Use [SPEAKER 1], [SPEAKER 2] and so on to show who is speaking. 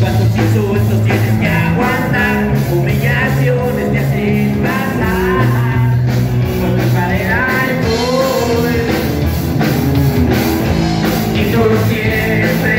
[SPEAKER 1] Cuántos insultos tienes que aguantar, humillaciones te hacen pasar, cuando para el gol y no siempre